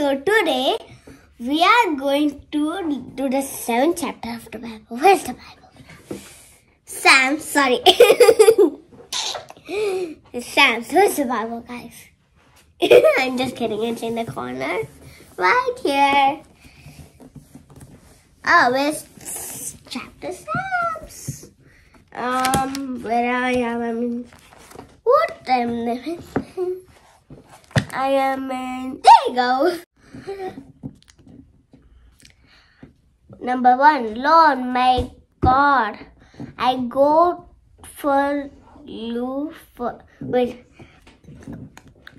so today we are going to do the seventh chapter of the Bible. Where's the Bible? Sam, sorry. Sam, where's the Bible, guys? I'm just kidding, it's in the corner. Right here. Oh, where's chapter Sam's? Um, where I am, I'm in. What am I? I am in. There you go. Number one, Lord my God, I go for you for wait.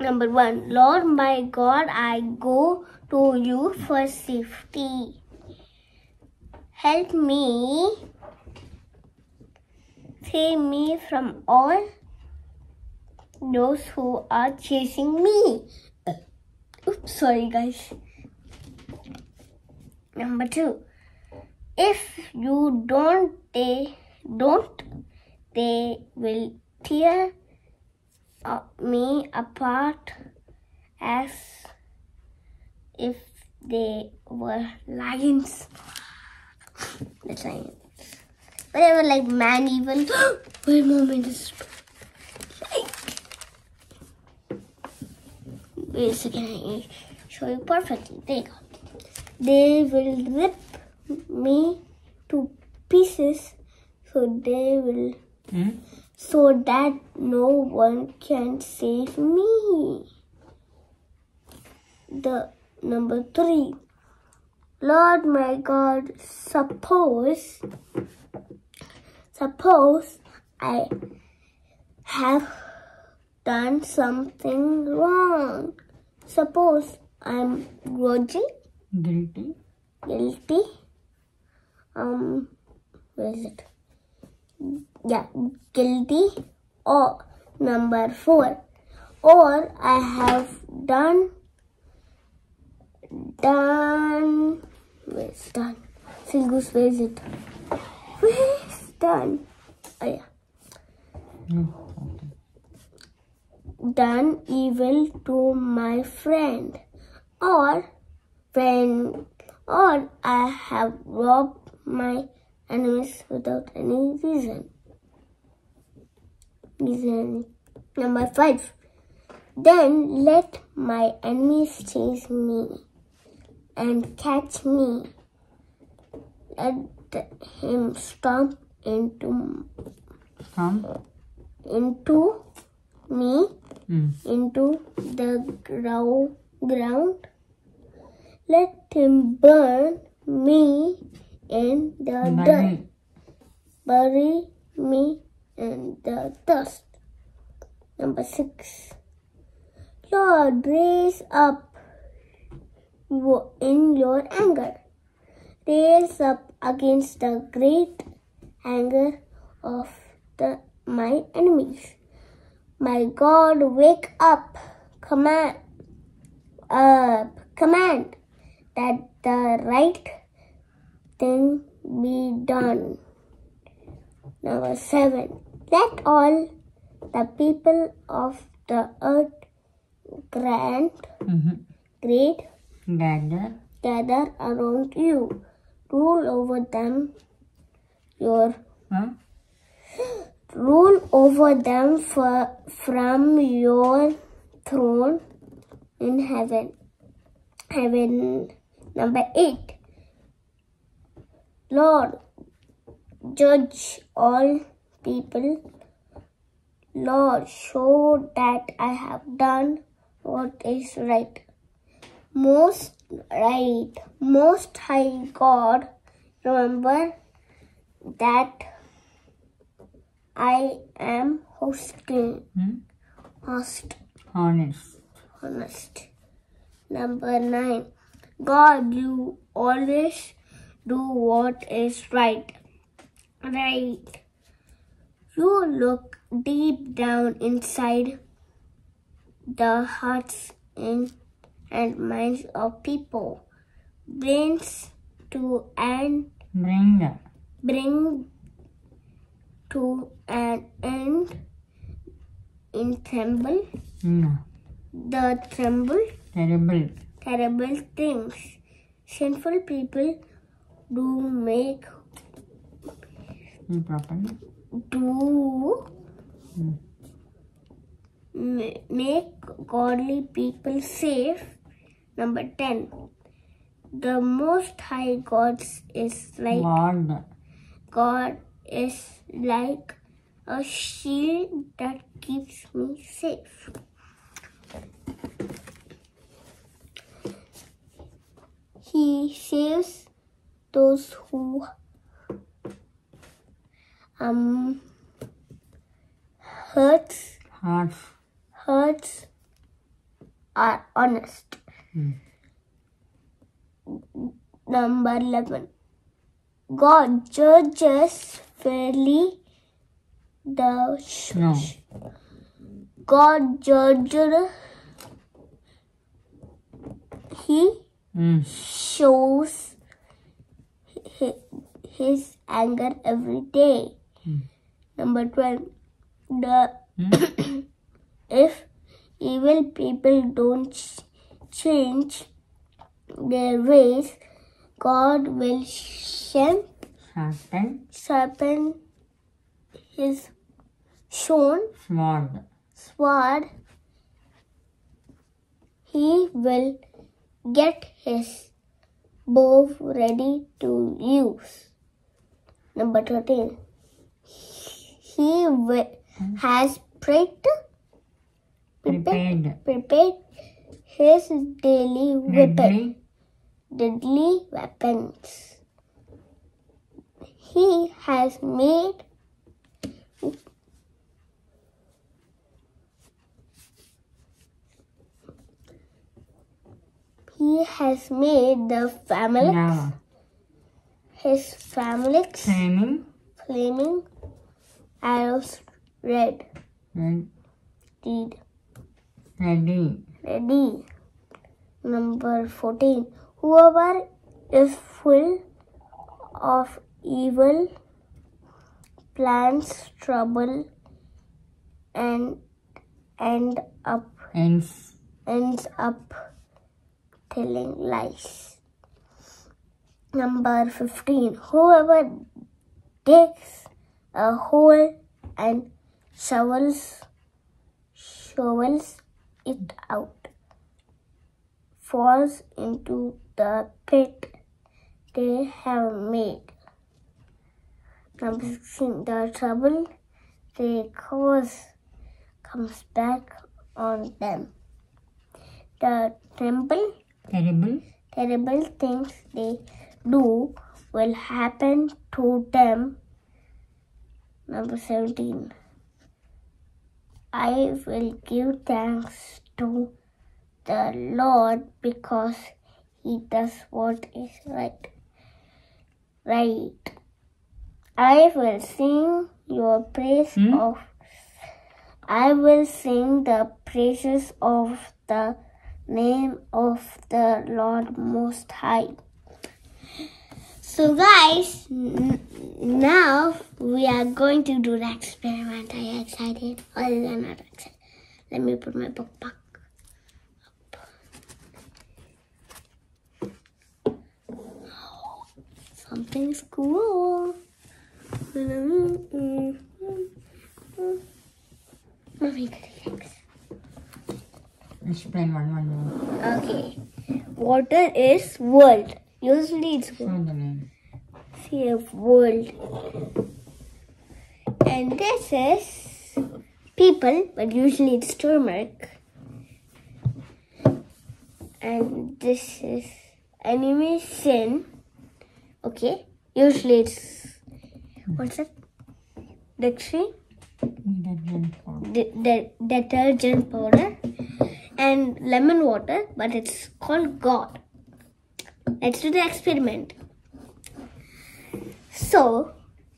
Number one, Lord my God, I go to you for safety. Help me, save me from all those who are chasing me. Oops, sorry guys. Number two, if you don't, they don't, they will tear me apart as if they were lions. That's lions. They were like man evil. Wait a moment. Wait a second. I show you perfectly. There you go. They will rip me to pieces so they will Hmm? so that no one can save me. The number three. Lord my God, suppose suppose I have done something wrong. Suppose I'm grudging, Guilty. guilty. Um, where is it? Yeah, guilty. Or number four. Or I have done, done, where's done? Silgus, where is it? Where's done? Oh yeah. Done evil to my friend or when or I have robbed my enemies without any reason. Reason number five. Then let my enemies chase me and catch me. Let him stomp into into me Hmm. into the grou- ground. Let him burn me in the dirt. Bury. Me in the dust. Number six. Lord, raise up in your anger. Raise up against the great anger of the, my enemies. My God, wake up, command, uh, command that the right thing be done. Number seven, let all the people of the earth grant, Mm-hmm. great, Gather. gather around you, rule over them, your Huh? rule over them for, from your throne in heaven. Heaven. Number eight. Lord, judge all people. Lord, show that I have done what is right. Most right, most high God, remember that I am hosting, Hmm? host, Honest. honest. Number nine, God, you always do what is right. Right. You look deep down inside the hearts and, and minds of people. Brains to and Bring bring to an end in tremble No. the tremble Terrible. terrible things. Sinful people do make Improperly. do make godly people safe. Number 10. The Most High God is like God. God is like a shield that keeps me safe. He saves those who um hurts Hearts. hurts are honest. Hmm. Number 11. God judges fairly the sh- No. God judges he Hmm. shows his anger every day. Hmm. Number 12. The Hmm. if evil people don't ch- change their ways, God will Sharpen. sharpen his shown Sword. sword. He will get his bow ready to use. Number 13. He has prepared Prepared. prepared his daily weapon, Deadly. weapons. He has made he has made the family. His family's Flaming. flaming arrows red. Red. Deed. Ready. Ready. Number 14. Whoever is full of evil plans trouble and end up Ends. ends up telling lies. Number 15. Whoever digs a hole and shovels shovels it out falls into the pit they have made. Number 16. The trouble they cause comes back on them. The temple Terrible. terrible things they do will happen to them. Number 17. I will give thanks to the Lord because He does what is right. Right. I will sing your praise Hmm? of. I will sing the praises of the name of the Lord Most High. So, guys, n- now we are going to do the experiment. Are you excited? Or are you not excited? Let me put my book back. up. Something's cool. Mommy, thanks. Explain one one more. Okay. Water is world. Usually it's name. see world. And this is people, but usually it's turmeric. And this is animation. Okay. Usually it's what's it? Dictionary? Detergent powder. de- de- detergent powder and lemon water, but it's called God. Let's do the experiment. So,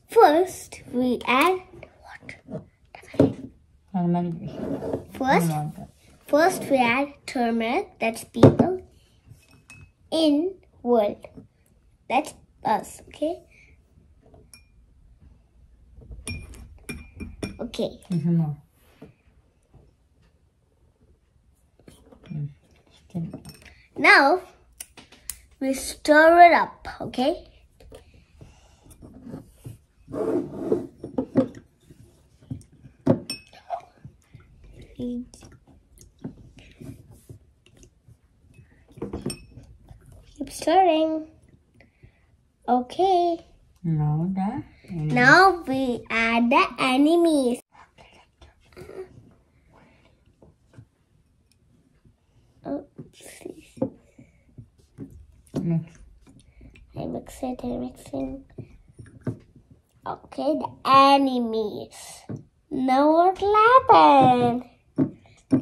first we add what? First, first we add turmeric. That's people in world. That's us. Okay. Okay. More. Hmm. Now we stir it up, okay? Okay. Now the. Now we add the enemies. Oh, please. Mix. I mix it, I mix it. Okay, the enemies. Now what happened?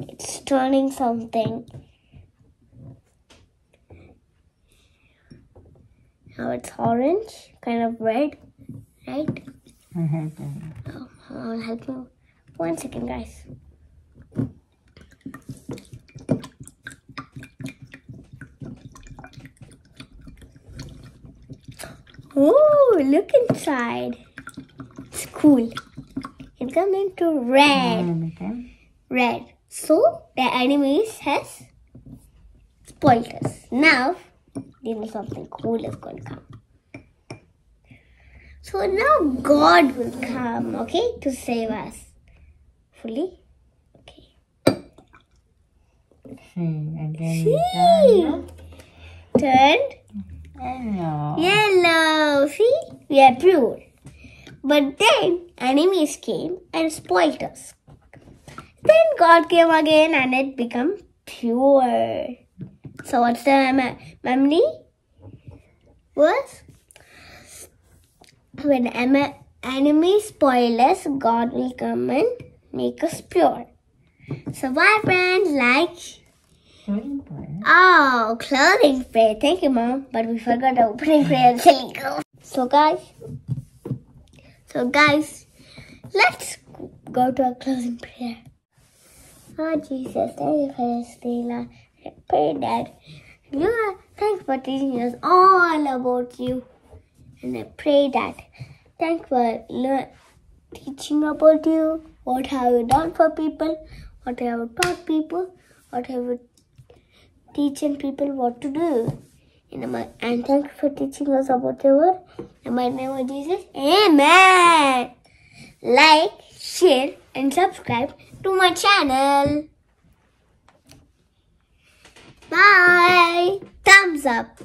It's turning something. Now it's orange, kind of red, right? I have that. Oh, I'll help you. One second, guys. Oh, look inside. It's cool. It come into red. Mm, okay. Red. So the enemies has spoiled us. Now, is something cool is going to come. So now God will come, okay, to save us. Fully? Okay. See, again. See? Turned Hello. yellow. See? We are pure. But then enemies came and spoiled us. Then God came again and it became pure. So what's the mem- memory? Was when enemy enemies spoil us, God will come and make us pure. So bye friends, like Clothing prayer. Oh, clothing prayer. Thank you, Mom. But we forgot the opening prayer. So, guys. So, guys, let's go to our closing prayer. Oh, Jesus, thank you for this day, Pray that you are, thanks for teaching us all about you. And I pray that thanks for teaching about you. What have you done for people? What have you taught people? What have you teaching people what to do. In my, and thank you for teaching us about your word. In my name of Jesus, Amen. Like, share, and subscribe to my channel. Bye. Thumbs up.